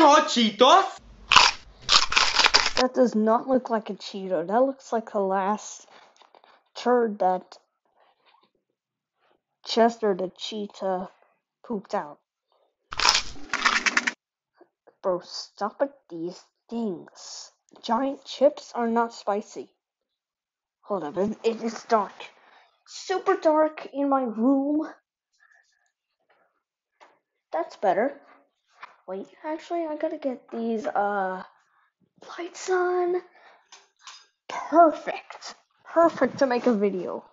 hot Cheetos? That does not look like a Cheeto. That looks like the last turd that Chester the cheetah pooped out. Bro, stop at these things. Giant chips are not spicy. Hold up, it, it is dark. Super dark in my room. That's better. Wait, actually, I gotta get these, uh, lights on. Perfect. Perfect to make a video.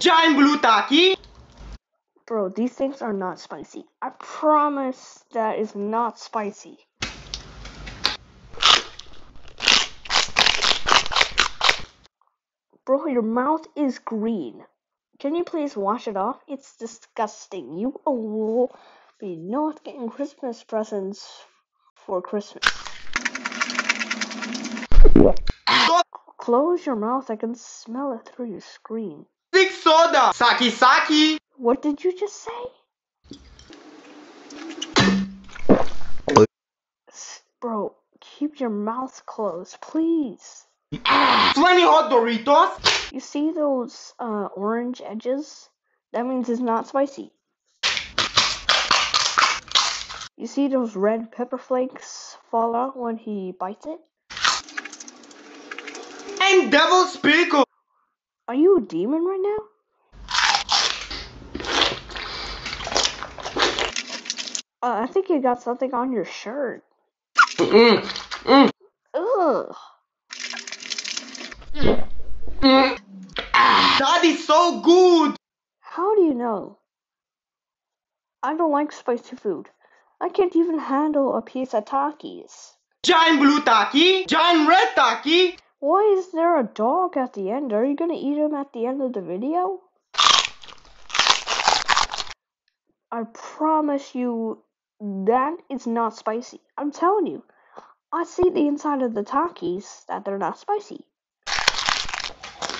Giant blue Taki? Bro, these things are not spicy. I promise that is not spicy. Bro, your mouth is green. Can you please wash it off? It's disgusting. You be not getting Christmas presents for Christmas. Close your mouth. I can smell it through your screen. Six soda. Saki Saki. What did you just say? Bro, keep your mouth closed, please. Plenty hot Doritos. You see those uh, orange edges? That means it's not spicy. You see those red pepper flakes fall out when he bites it? And devil's pickle. Are you a demon right now? Uh, I think you got something on your shirt. Mm, mm, Ugh. mm. That is so good. How do you know? I don't like spicy food. I can't even handle a piece of Takis. Giant blue Taki. Giant red Taki. Why is there a dog at the end? Are you gonna eat him at the end of the video? I promise you that is not spicy. I'm telling you. I see the inside of the Takis that they're not spicy.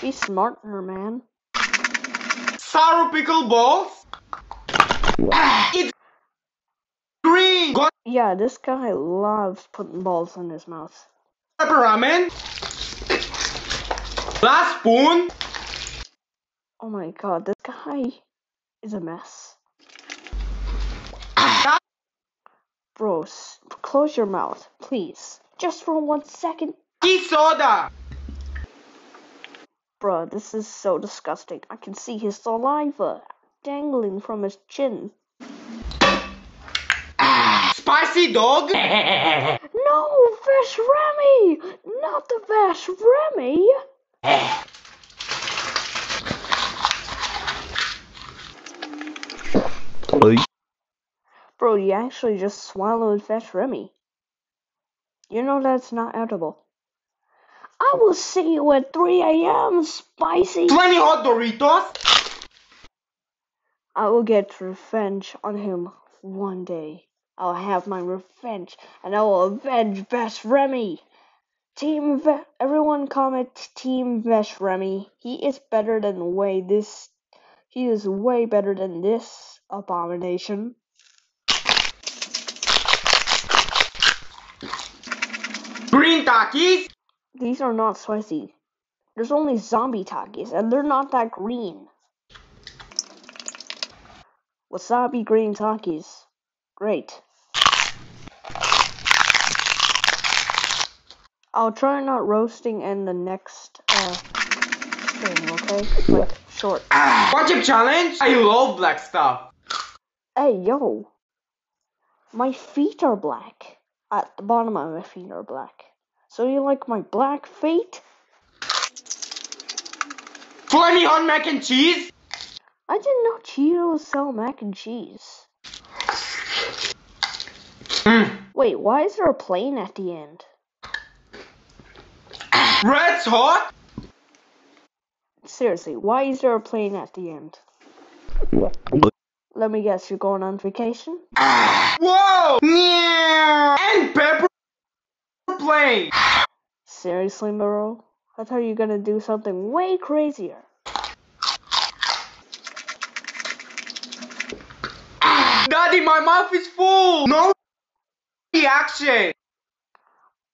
Be smarter, man. Sour pickle balls. It's Got Yeah, this guy loves putting balls in his mouth. pepper ramen. Last spoon. Oh my god, this guy is a mess. Bro, close your mouth, please. Just for one second. Tea soda. Bro, this is so disgusting. I can see his saliva dangling from his chin. Spicy dog. No, Vesh Remy! Not the Vesh Remy! Bro, you actually just swallowed Vesh Remy. You know that's not edible. I will see you at 3 a.m., spicy! Plenty hot Doritos. I will get revenge on him one day. I'll have my revenge, and I will avenge Vesh Remy. Team Ve- everyone comment Team Vesh Remy. He is better than way this. He is way better than this abomination. Green Takis. These are not spicy. There's only zombie Takis, and they're not that green. Wasabi green Takis. Great. I'll try not roasting in the next uh thing, okay? Like short. Watch it challenge. I love black stuff. Hey yo. My feet are black. At the bottom of my feet are black. So you like my black feet? Plenty hot mac and cheese. I didn't know Cheetos sell mac and cheese. Mm. Wait, why is there a plane at the end? Red's hot. Seriously, why is there a plane at the end? Let me guess, you're going on vacation? Whoa. Yeah. And pepper plane. Seriously, Miro? I thought you were gonna do something way crazier. Daddy, my mouth is full. No reaction.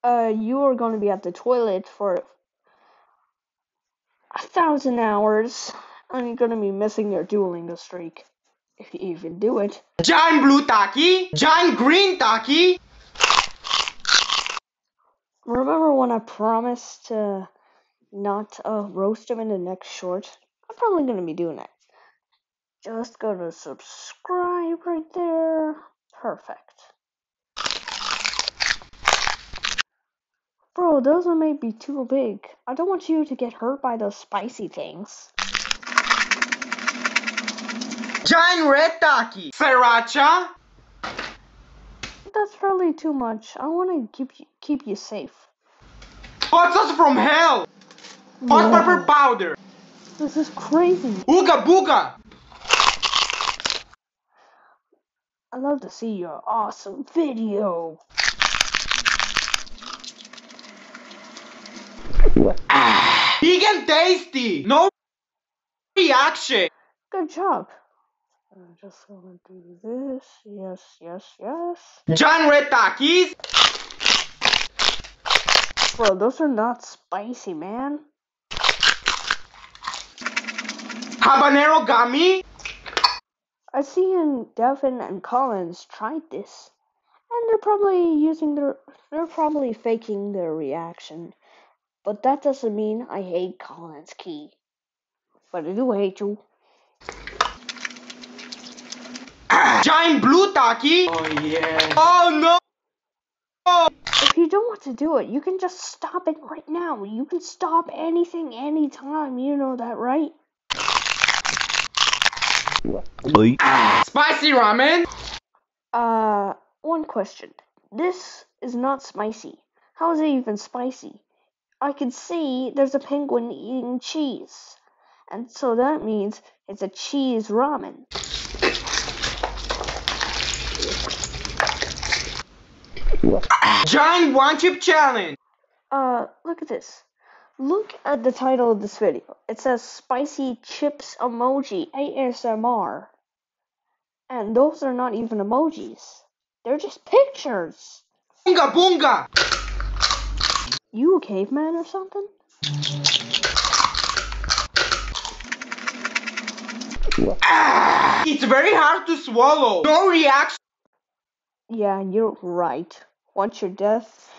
Uh, you are going to be at the toilet for a thousand hours, and you're going to be missing your Duolingo streak. If you even do it. Giant blue taki. Giant green taki. Remember when I promised to not uh, roast him in the next short? I'm probably going to be doing that. Just go to subscribe right there. Perfect. Bro, those one may be too big. I don't want you to get hurt by those spicy things. Giant red taki. Sriracha. That's probably too much. I want to keep you, keep you safe. Hot sauce from hell. Hot Whoa, pepper powder. This is crazy. Ooga booga. I love to see your awesome video. Big and tasty. No reaction. Good job. I'm just gonna do this. Yes, yes, yes. John red takis. Bro, those are not spicy, man. Habanero gummy. I see in Devin and Collins tried this, and they're probably using their, they're probably faking their reaction. But that doesn't mean I hate Collins Key. But I do hate you. Giant blue taki. Oh yeah. Oh no. If you don't want to do it, you can just stop it right now. You can stop anything anytime. You know that, right? Spicy ramen. Uh, one question. This is not spicy. How is it even spicy? I can see there's a penguin eating cheese. And so that means it's a cheese ramen. Giant one chip challenge. Uh, look at this. Look at the title of this video. It says spicy chips emoji ASMR. And those are not even emojis. They're just pictures. Boonga boonga. You a caveman or something? Ah, it's very hard to swallow. No reaction. Yeah, you're right. Once you're death,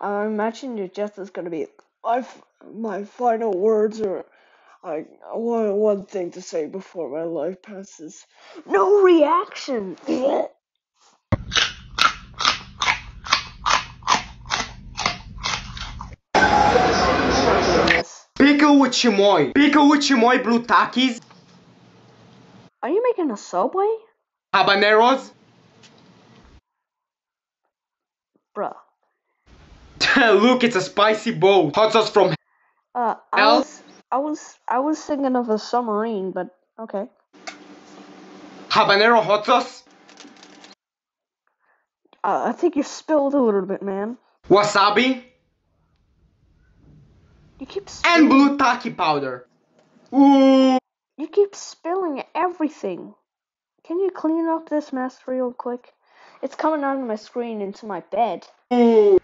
I imagine your death is gonna be. My my final words are. I I want one thing to say before my life passes. No reaction. With chamoy. With chamoy blue takis. Are you making a subway, Habaneros. bruh? Look, it's a spicy bowl. Hot sauce from Uh, I was I was I was thinking of a submarine, but okay. habanero hot sauce. Uh, I think you spilled a little bit, man. Wasabi. You keep And blue taki powder. Ooh. you keep spilling everything. Can you clean up this mess real quick? It's coming out of my screen into my bed. Ooh.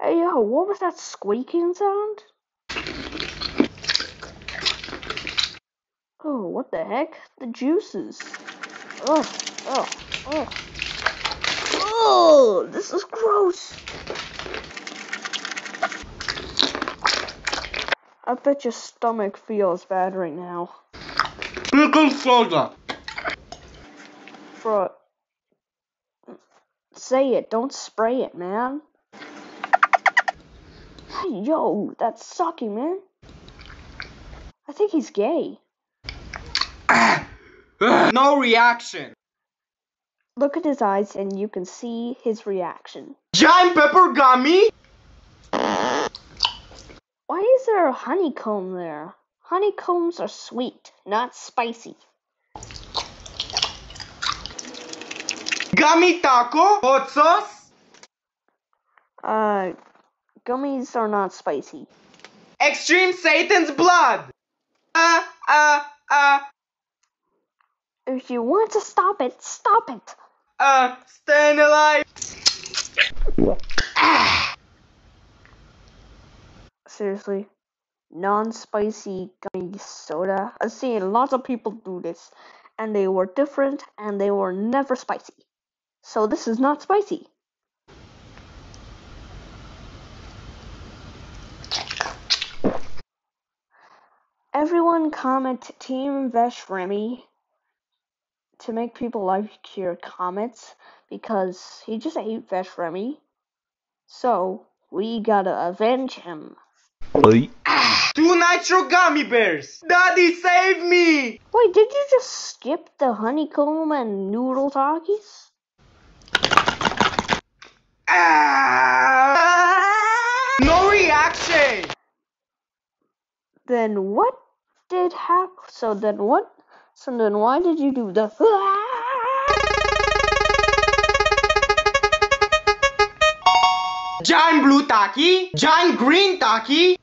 Hey yo, what was that squeaking sound? Oh, what the heck? The juices. Oh, oh, oh. Oh, this is gross. I bet your stomach feels bad right now. Pickle soda. Bro, say it, don't spray it, man. Hey, yo, that's sucky, man. I think he's gay. no reaction. Look at his eyes and you can see his reaction. Giant pepper gummy. Why is there a honeycomb there? Honeycombs are sweet, not spicy. Gummy taco. Hot sauce. Uh, gummies are not spicy. Extreme Satan's blood. Uh, uh, uh. If you want to stop it, stop it. Uh, staying alive. Seriously, non-spicy gummy soda. I've seen lots of people do this, and they were different, and they were never spicy. So this is not spicy. Everyone comment Team Vesh Remy to make people like your comments because he just ate Vesh Remy. So we gotta avenge him. Two nitro gummy bears. Daddy, save me. Wait, did you just skip the honeycomb and noodle talkies? Ah! No reaction. Then what did happen? So then what? So then why did you do the? Giant blue taki. Giant green taki.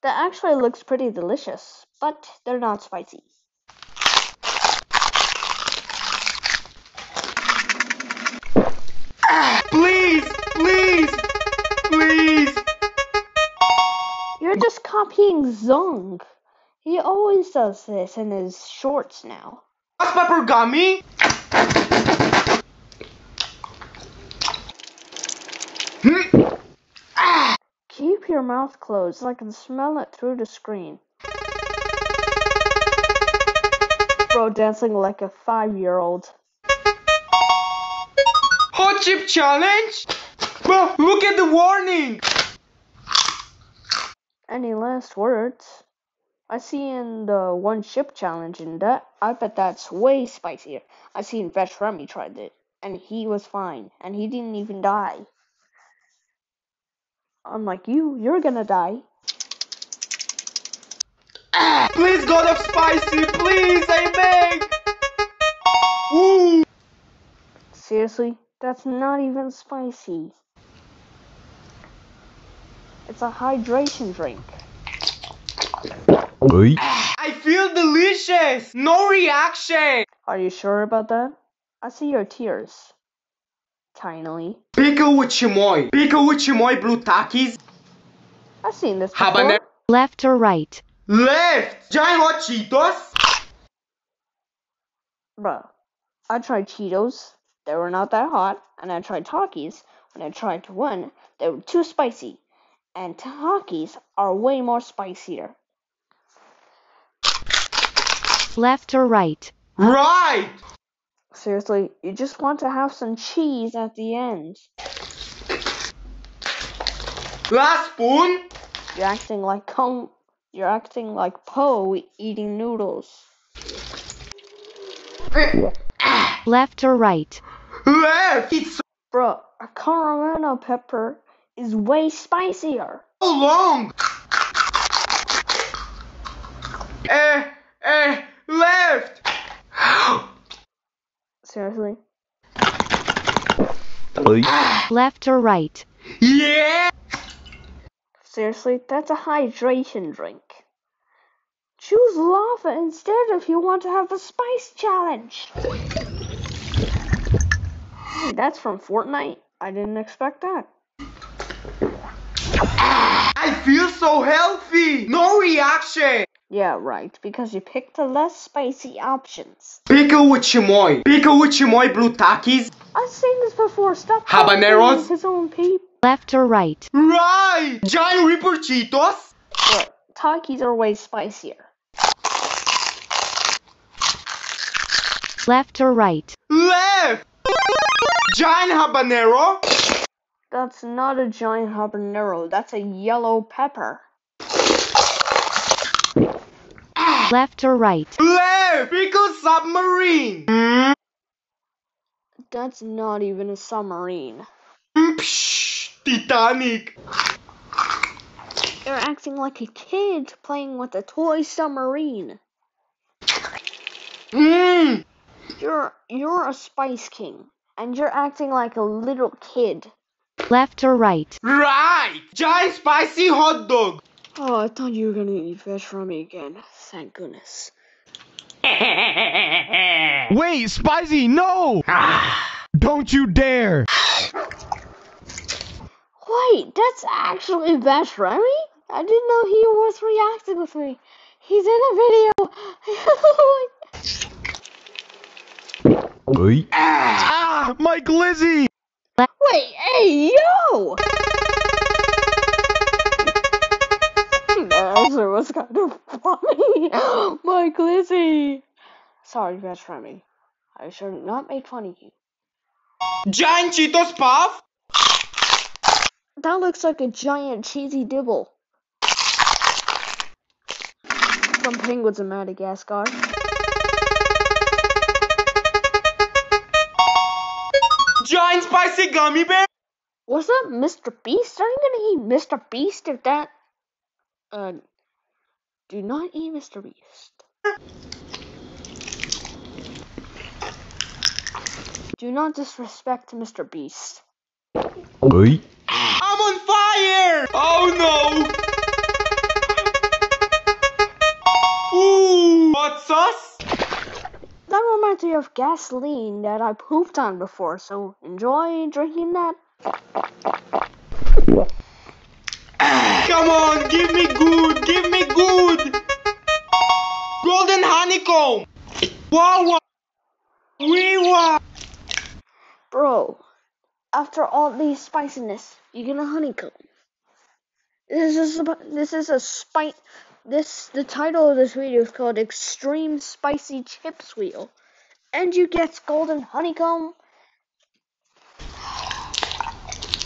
That actually looks pretty delicious, but they're not spicy. Ah, please, please, please. You're just copying Zong. He always does this in his shorts now. Ghost pepper gummy. Hmm. Ah, Keep your mouth closed so I can smell it through the screen. Bro dancing like a five year old. hot chip challenge. Bro, look at the warning. Any last words? I seen the one chip challenge in that I bet that's way spicier. I seen Vesh Remy tried it and he was fine and he didn't even die. I'm like you, you're gonna die. Ah, please, God of Spicy, please, I beg. Ooh. Seriously? That's not even spicy. It's a hydration drink. I feel delicious. No reaction. Are you sure about that? I see your tears. Tinily. Pickle with chamoy. Pickle with chamoy blue takis. I've seen this before. Habanero. Left or right? Left. Giant hot Cheetos. Bruh, I tried Cheetos. They were not that hot. And I tried Takis. When I tried one, they were too spicy. And Takis are way more spicier. Left or right? Right. Seriously, you just want to have some cheese at the end. Last spoon. You're acting like com- You're acting like Poe eating noodles. Left or right? Left. It's Bruh, a caramel pepper is way spicier. so long. Eh, eh, left. Seriously? Left or right? Yeah. Seriously, that's a hydration drink. Choose lava instead if you want to have a spice challenge. Hey, that's from Fortnite. I didn't expect that. I feel so healthy. No reaction. Yeah, right, because you picked the less spicy options. Pickle with chamoy. Pickle with chamoy blue takis. I've seen this before. Stop Habaneros? copying his own people. Left or right? Right. Giant Reaper Cheetos. But Takis are way spicier. Left or right? Left. Giant habanero. That's not a giant habanero. That's a yellow pepper. Left or right? Left. Pickle submarine. Mm, That's not even a submarine. psh, Titanic. You're acting like a kid playing with a toy submarine. Mmm. You're you're a spice king, and you're acting like a little kid. Left or right? Right. Giant spicy hot dog. Oh, I thought you were gonna eat fish from me again. Thank goodness. Wait, spicy, no! Don't you dare! Wait, that's actually Best Remy? I didn't know he was reacting with me. He's in a video. Ah, my glizzy! Wait, hey, yo! Answer was kind of funny. My glizzy. Sorry, Best Remy. I should not make fun of you. Giant Cheetos Puff? That looks like a giant cheesy dibble. From penguins in Madagascar. Giant Spicy Gummy Bear? Was that Mr. Beast? Are you gonna eat Mr. Beast if that? Uh, do not eat Mr. Beast. Do not disrespect Mr. Beast. Oi. I'm on fire! Oh no! Ooh, hot sauce? That reminds me of gasoline that I pooped on before, so enjoy drinking that. Come on, give me good, give me good! Golden honeycomb! Wow, wow! Wee wow! Bro, after all these spiciness, you get a honeycomb. This is a, this is a spite. This the title of this video is called Extreme Spicy Chips Wheel, and you get golden honeycomb.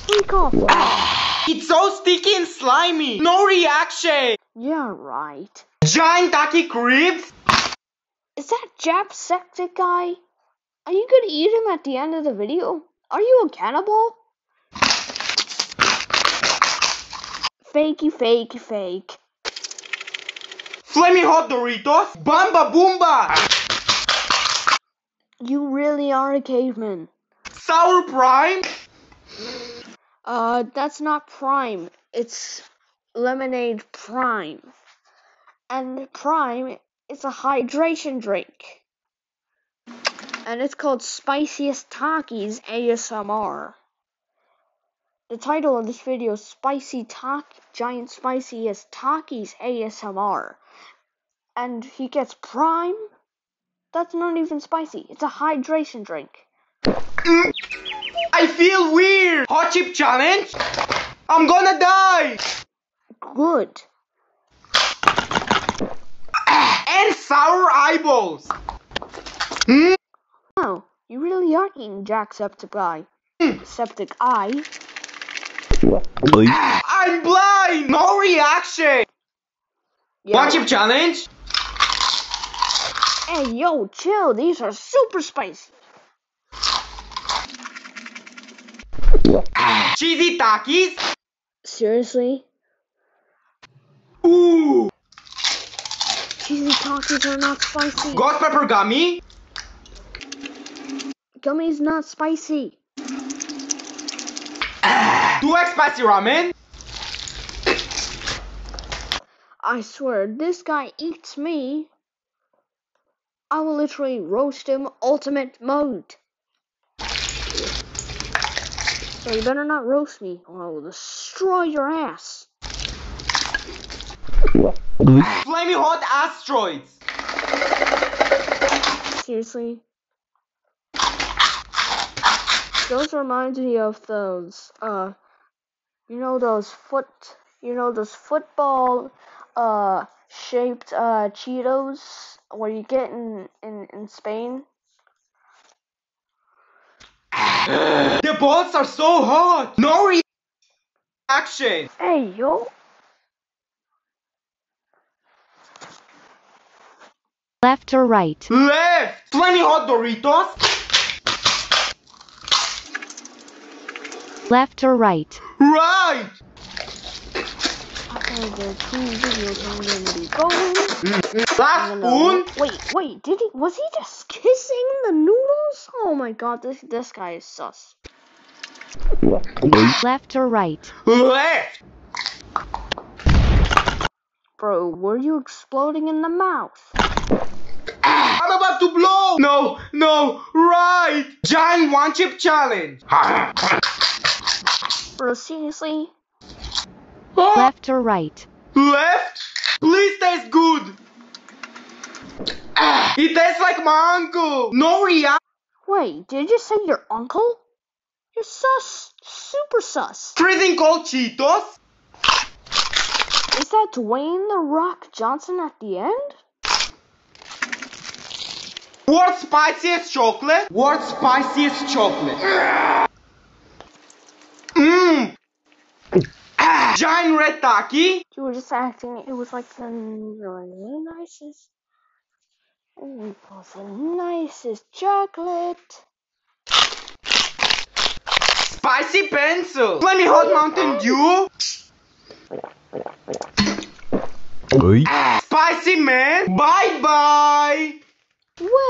Freak off! It's so sticky and slimy! No reaction! Yeah, right. Giant tacky cribs? Is that Jap Japsectic guy? Are you gonna eat him at the end of the video? Are you a cannibal? Fakey, fakey, fake. Flaming hot Doritos? Bamba Boomba! You really are a caveman. Sour Prime? Uh, that's not prime. It's lemonade prime. And prime is a hydration drink. And it's called Spiciest Takis ASMR. The title of this video is Spicy Talk Giant Spiciest Takis ASMR. And he gets prime? That's not even spicy. It's a hydration drink. I feel weird! Hot chip challenge? I'm gonna die! Good. And sour eyeballs! Hmm? Oh, you really are eating Jacksepticeye. Septic eye. I'm blind! No reaction! Yeah. Hot chip challenge? Hey, yo, chill. These are super spicy. Cheesy Takis? Seriously? Ooh! Cheesy Takis are not spicy. Ghost pepper gummy? Gummy is not spicy. 2x spicy ramen? I swear, this guy eats me. I will literally roast him ultimate mode. So you better not roast me, or I will destroy your ass. Flaming hot asteroids! Seriously? Those remind me of those, uh, you know those foot, you know those football, uh, shaped, uh, Cheetos where you get in, in, in Spain? The balls are so hot! No reaction! Hey, yo! Left or right? Left! Flaming hot Doritos? Left or right? Right! After the two videos I'm gonna be going. Last spoon? Wait, wait, did he, was he just kissing the noodles? Oh my god, this, this guy is sus. Left or right? Left! Bro, were you exploding in the mouth? I'm about to blow! No, No, right. Giant one chip challenge. Bro, seriously? Left or right? Left? Please taste good. Ah, it tastes like my uncle. No reaction. Wait, did you say your uncle? You're sus. Super sus. Freezing cold Cheetos. Is that Dwayne The Rock Johnson at the end? World's spiciest chocolate. World's spiciest chocolate. Mmm. Ah, giant red taki. You were just acting, it was like the nicest. It was the nicest chocolate. Spicy pencil. Let me hot Mountain Dew. Ah, spicy man. Bye bye.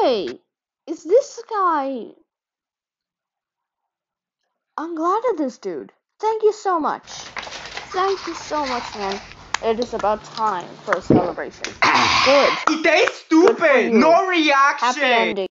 Wait, is this guy? I'm glad of this dude. Thank you so much. Thank you so much, man. It is about time for a celebration. Good. It tastes Good for stupid. you. No Happy reaction. ending.